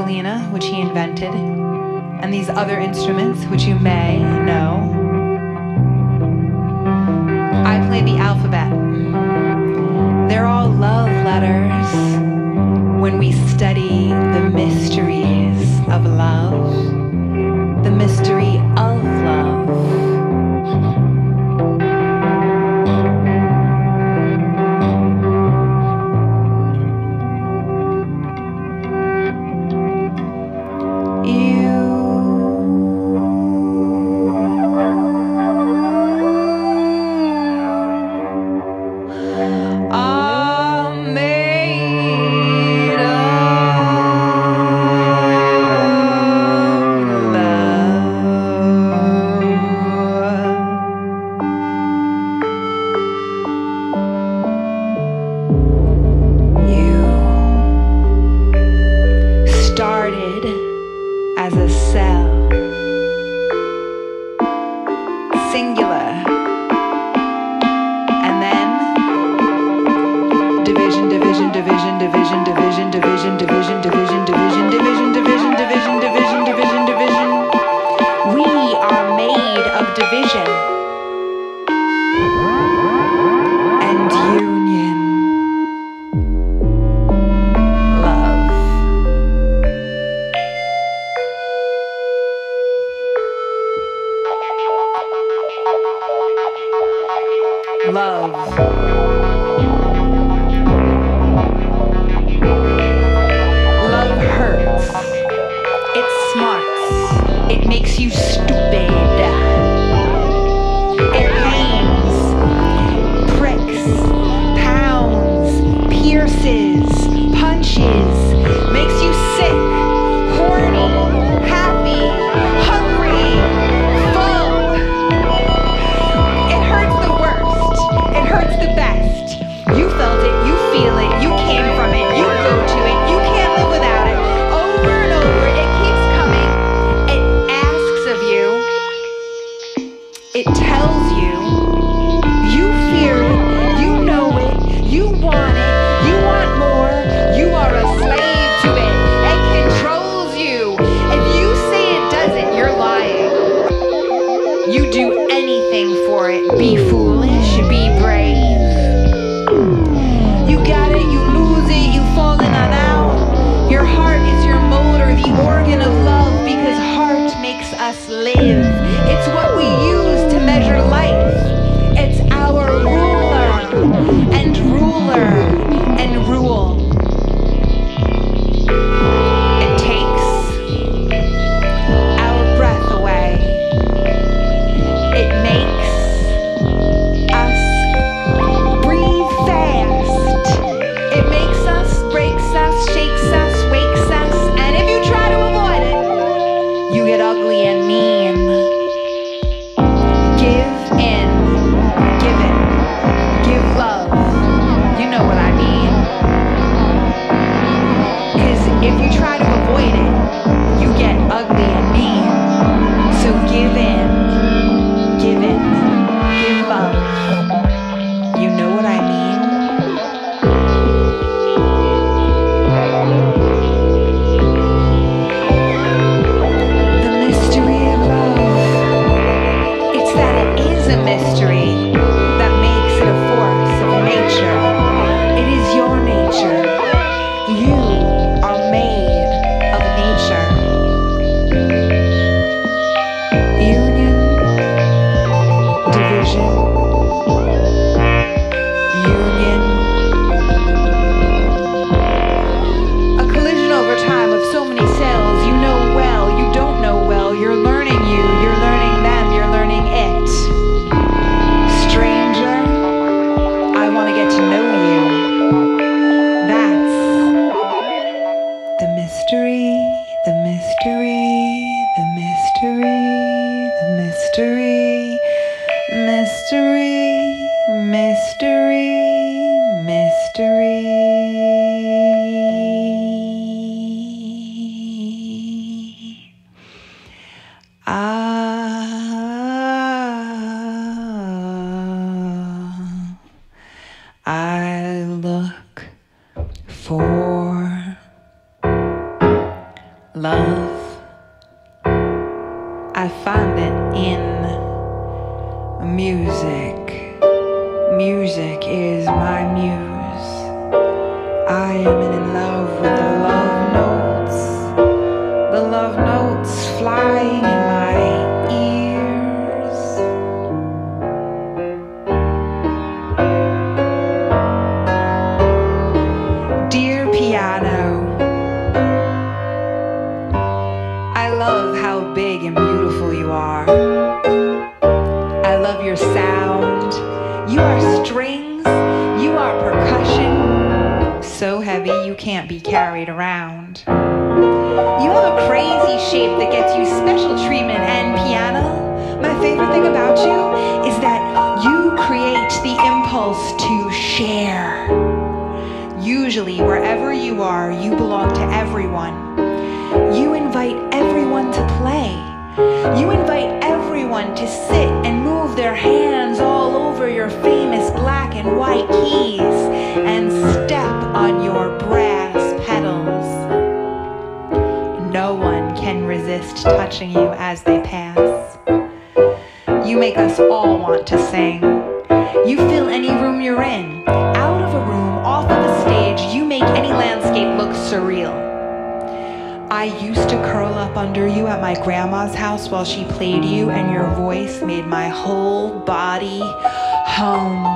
pencilina, which he invented, and these other instruments, which you may know love. I find it in music. Music is my muse. I am in love with the love carried around. You have a crazy shape that gets you special treatment and piano. My favorite thing about you is that you create the impulse to share. Usually, wherever you are, you belong to everyone. You invite everyone to play. You invite everyone to sit as they pass. You make us all want to sing. You fill any room you're in. Out of a room, off of a stage, you make any landscape look surreal. I used to curl up under you at my grandma's house while she played you, and your voice made my whole body hum.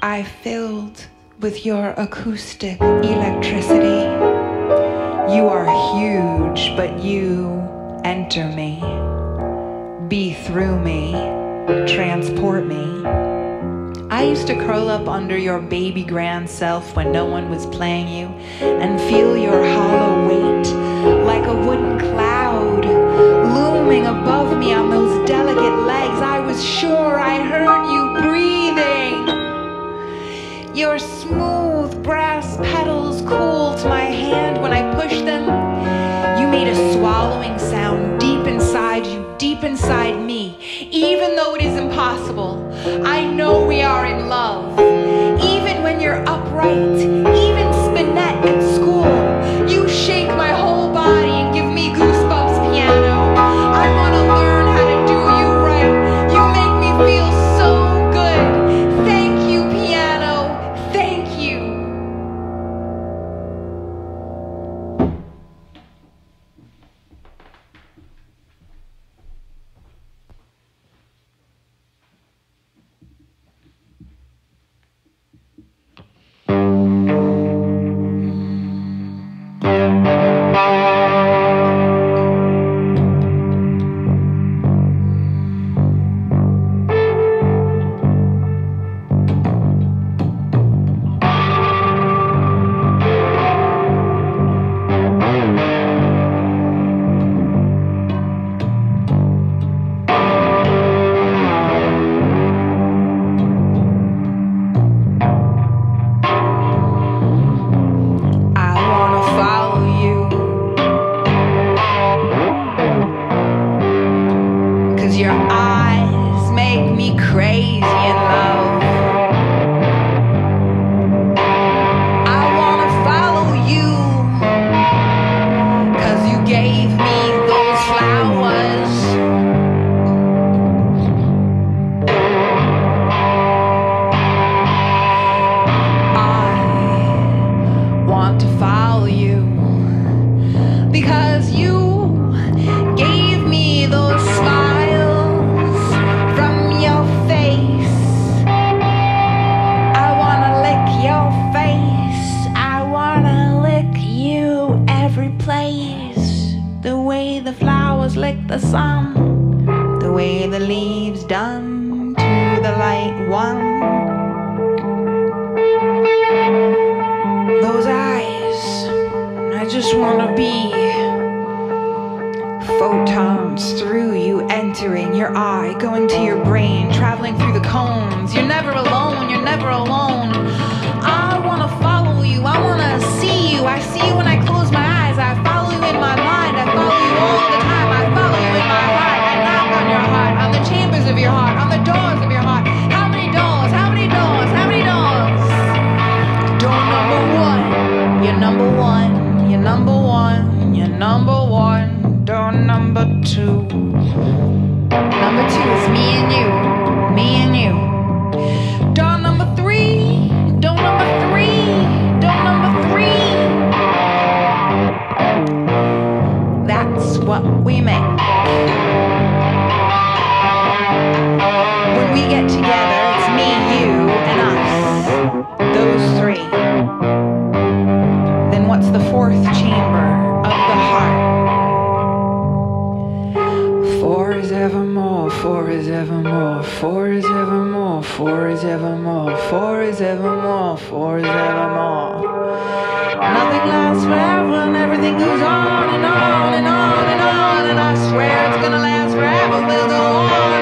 I filled with your acoustic electricity. You are huge, but you enter me, be through me, transport me. I used to curl up under your baby grand self when no one was playing you and feel your hollow weight like a wooden cloud looming above me on those The way the flowers lick the sun, the way the leaves done to the light one. Those eyes, I just wanna be photons through you entering your eye, going to your brain, traveling through the cones. You're never alone, you're never alone. I wanna follow you, I wanna see you. I see you when I get together, it's me, you, and us. Those three. Then what's the fourth chamber of the heart? Four is evermore, four is evermore, four is evermore, four is evermore, four is evermore, four is evermore. Nothing lasts forever and everything goes on and on and on and on and I swear it's gonna last forever, we'll go on.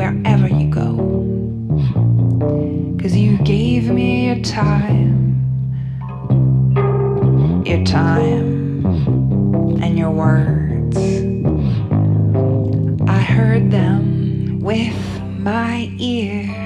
wherever you go. Cause you gave me your time, your time, and your words. I heard them with my ears.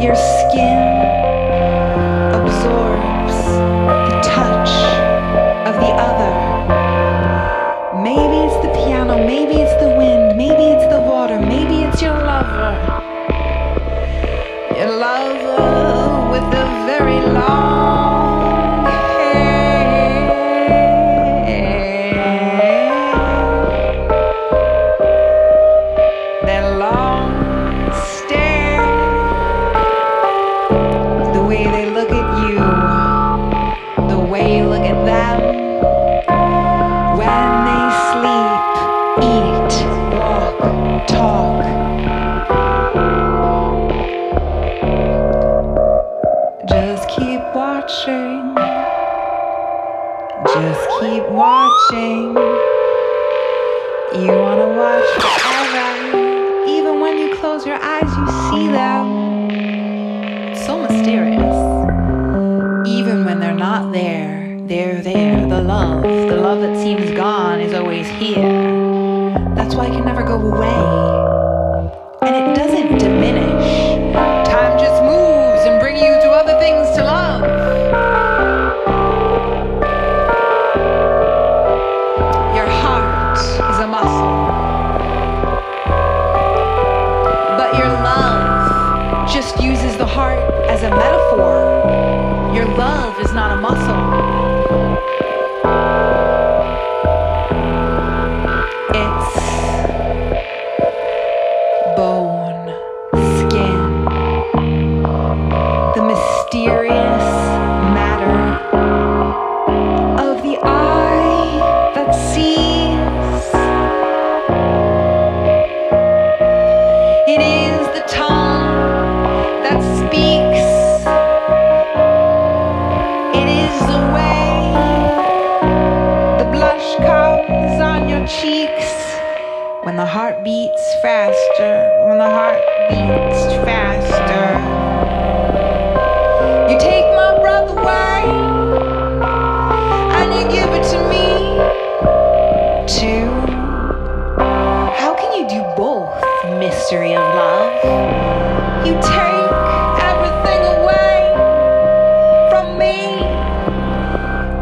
Your skin The love, the love that seems gone, is always here. That's why it can never go away. And it doesn't diminish. Time just moves and brings you to other things to love. Your heart is a muscle. But your love just uses the heart as a metaphor. Your love is not a muscle. Beats faster. When the heart beats faster. You take my breath away and you give it to me too. How can you do both, mystery of love? You take everything away from me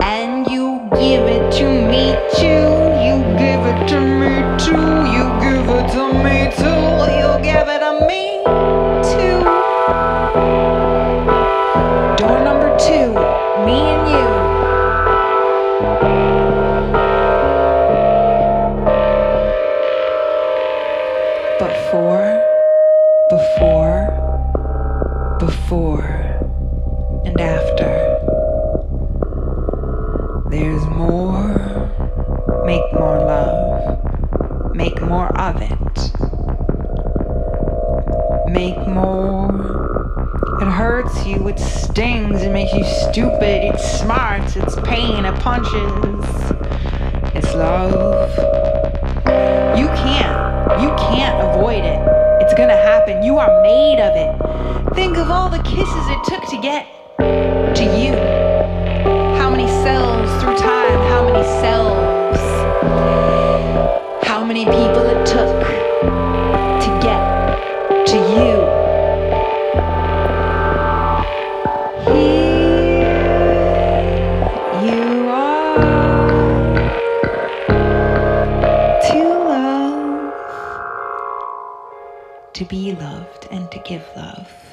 and you give it to me too. Me too. You give it to me stings, it makes you stupid, it smarts, it's pain, it punches. It's love. You can't. You can't avoid it. It's gonna happen. You are made of it. Think of all the kisses it took to get to you. How many cells through time? How many cells? How many people it took to get to you? To be loved, and to give love.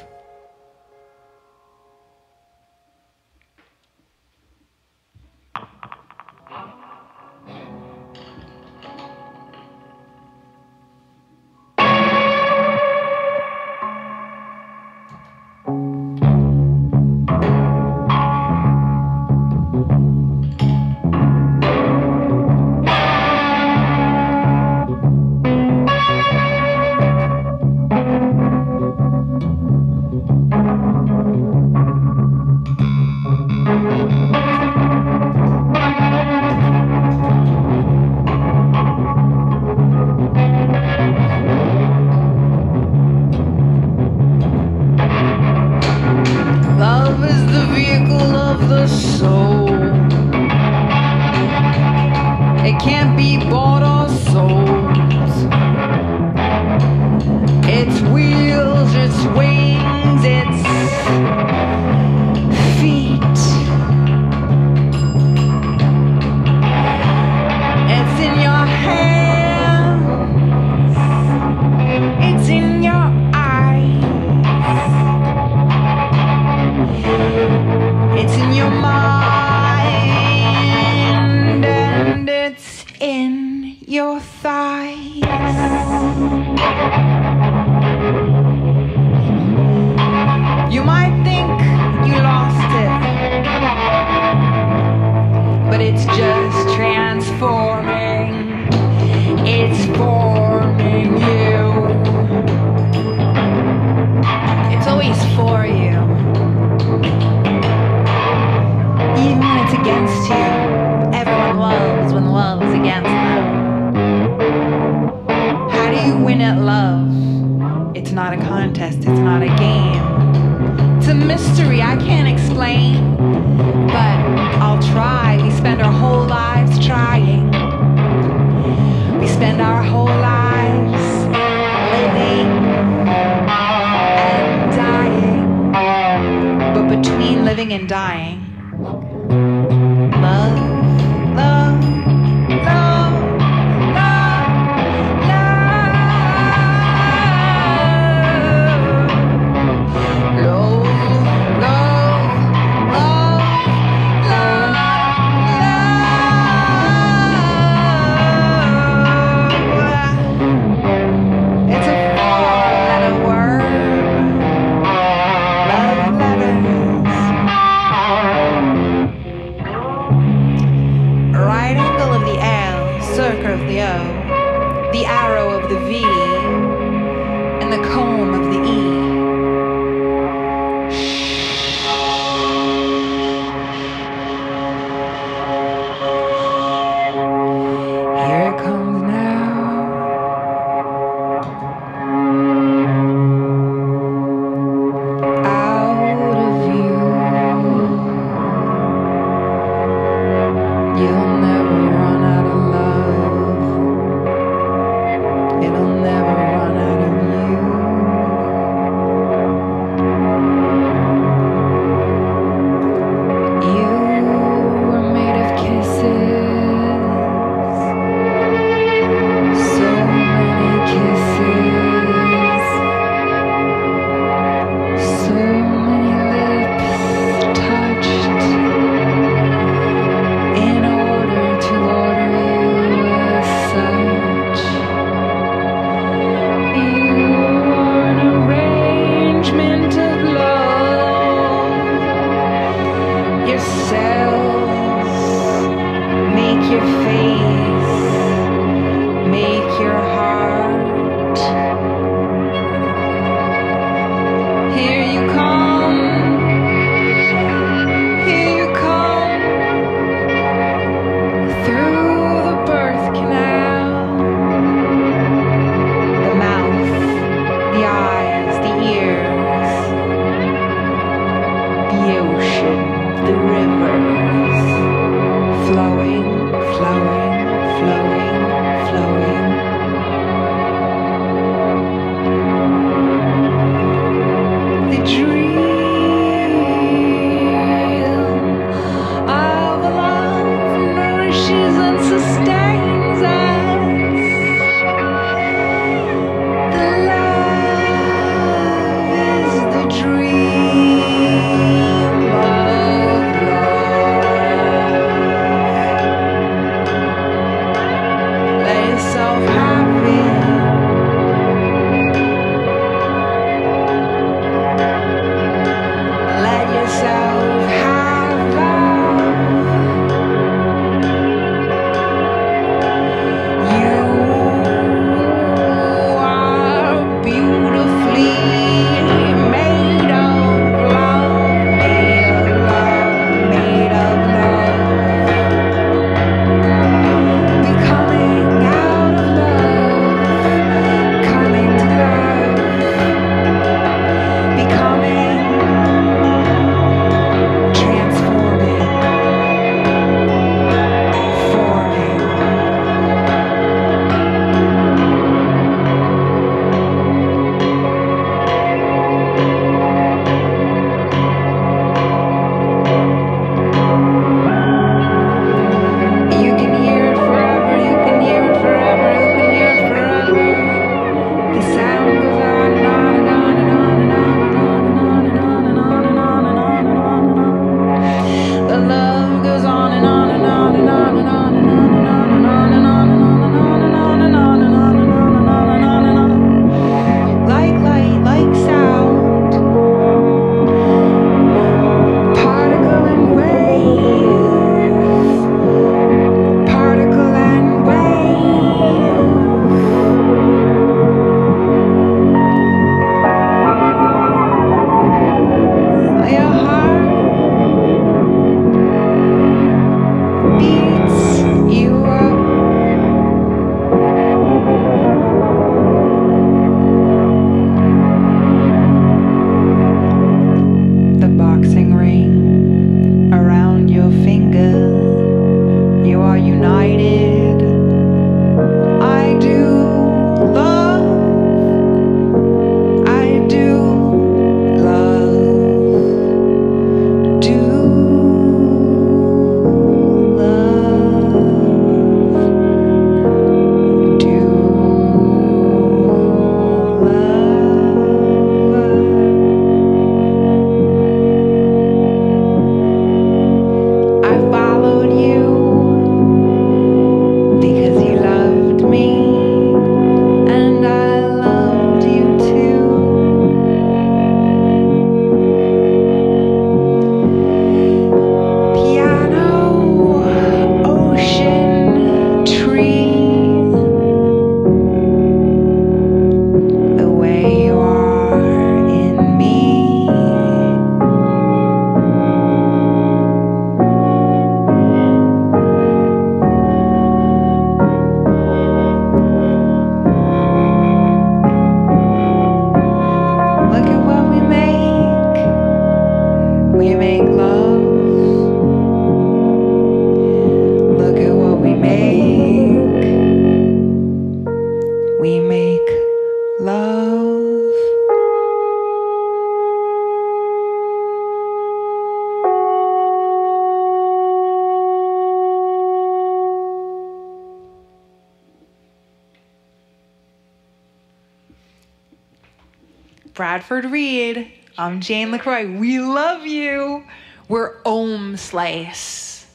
Bradford Reed. I'm Jane LeCroy. We love you. We're Ohmslice.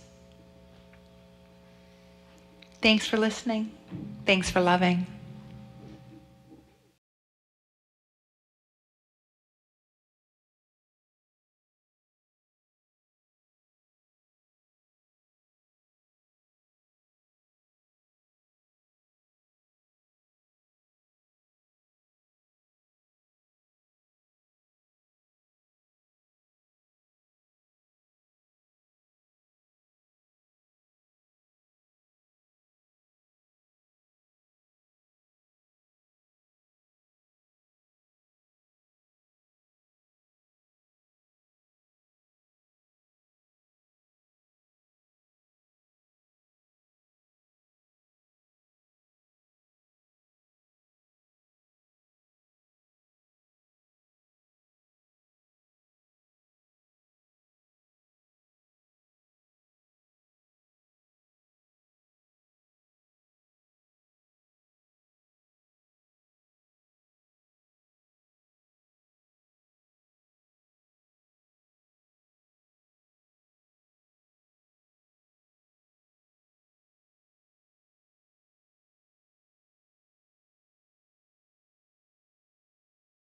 Thanks for listening. Thanks for loving.